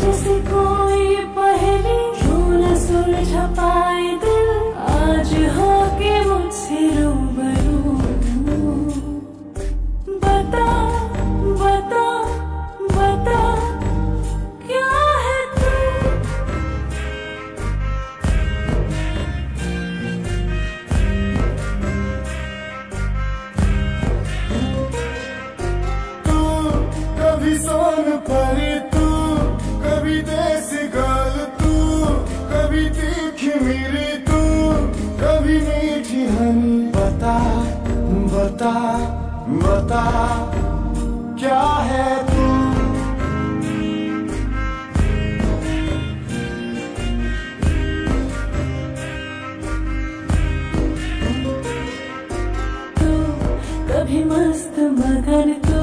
जैसे कोई पहली क्यों न सुलझ बता बता, क्या है तू? तू कभी मस्त मगन तू,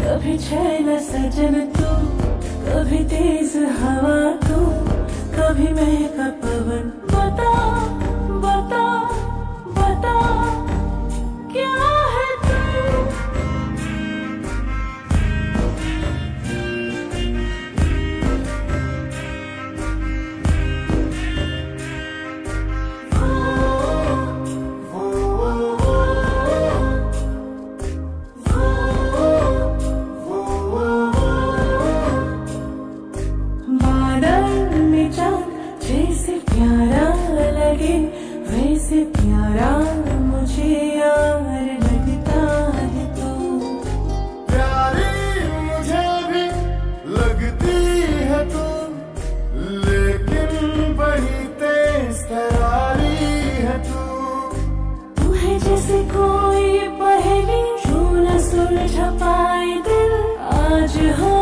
कभी छैल सजन तू, कभी तेज हवा तू, कभी महका पवन लगे। वैसे प्यारा मुझे यार लगता है तू। प्यारी मुझे भी लगती है तू। लेकिन बड़ी तेज तरारी है तू। तू है जैसे कोई पहली जो न सुलझ पाए दिल। आज हो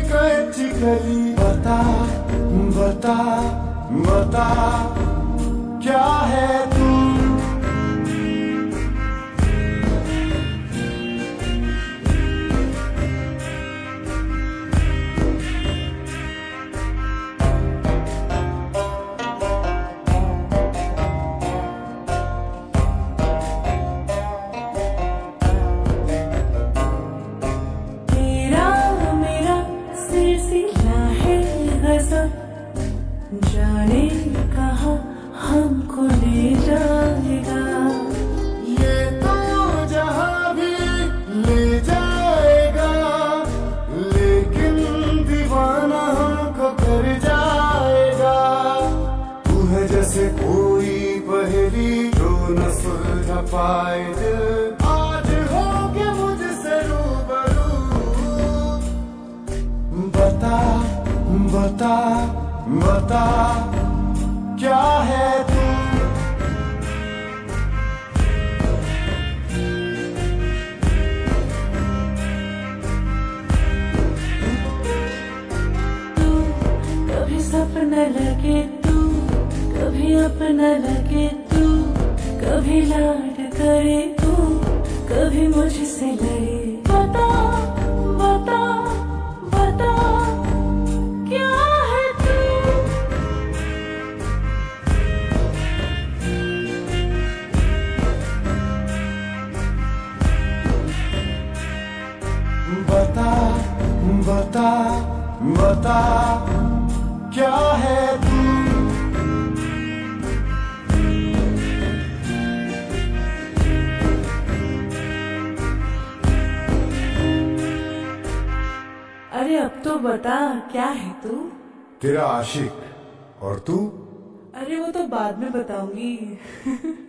कच्ची गली बता बता बता क्या है जाने कहा हमको ले जाएगा। ये तो जहाँ भी ले जाएगा, लेकिन दीवाना हमको कर जाएगा। तू है जैसे कोई पहेली जो न सुलझ पाए। बता क्या है तू कभी सपना लगे तू, कभी अपना लगे तू, कभी लाड करे तू, कभी मुझसे लड़े बता बता बता क्या है तू? अरे अब तो बता क्या है तू? तेरा आशिक और तू? अरे वो तो बाद में बताऊँगी।